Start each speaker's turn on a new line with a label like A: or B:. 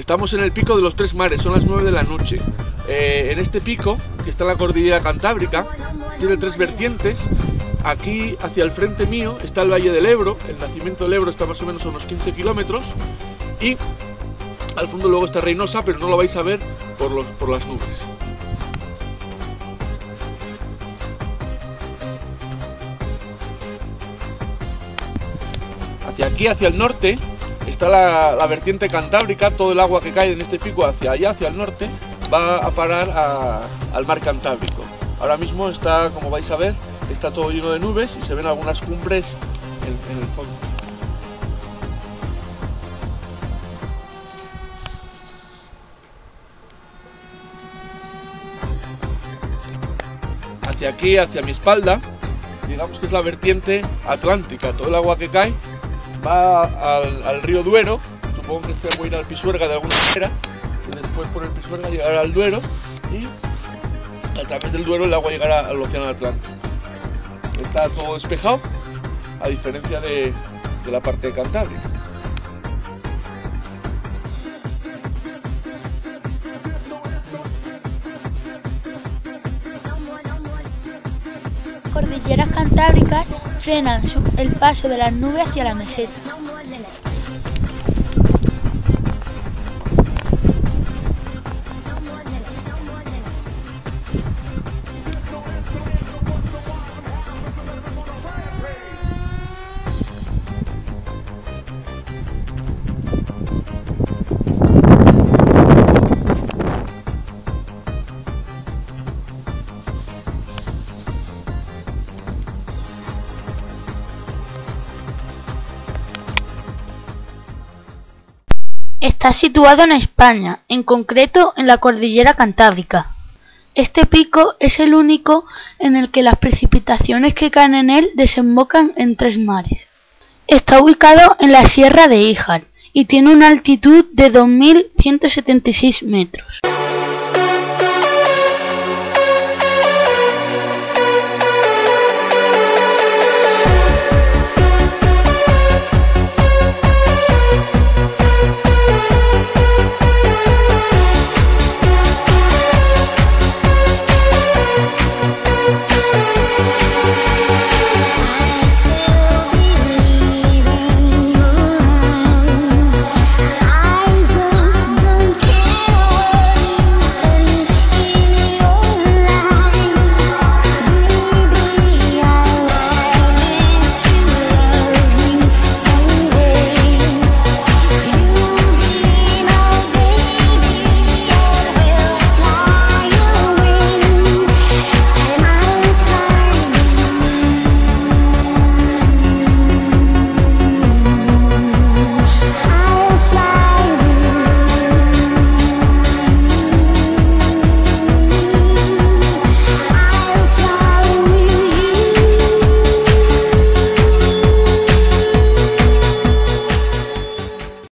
A: Estamos en el pico de los tres mares, son las 9 de la noche. Eh, en este pico, que está la cordillera cantábrica, tiene tres vertientes. Aquí, hacia el frente mío, está el Valle del Ebro. El nacimiento del Ebro está más o menos a unos 15 kilómetros. Y al fondo luego está Reynosa, pero no lo vais a ver por, los, por las nubes. Hacia aquí, hacia el norte, está la, vertiente cantábrica, todo el agua que cae en este pico hacia allá, hacia el norte, va a parar al mar Cantábrico. Ahora mismo está, como vais a ver, está todo lleno de nubes y se ven algunas cumbres en, en el fondo. Hacia aquí, hacia mi espalda, digamos que es la vertiente atlántica, todo el agua que cae va al, río Duero, supongo que este voy a ir al Pisuerga de alguna manera, y después por el Pisuerga llegará al Duero y a través del Duero el agua llegará al Océano Atlántico. Está todo despejado, a diferencia de, de la parte de Cantabria.
B: cordilleras cantábricas frenan el paso de las nubes hacia la meseta. Está situado en España, en concreto en la cordillera Cantábrica. Este pico es el único en el que las precipitaciones que caen en él desembocan en tres mares. Está ubicado en la sierra de Híjar y tiene una altitud de 2.176 metros.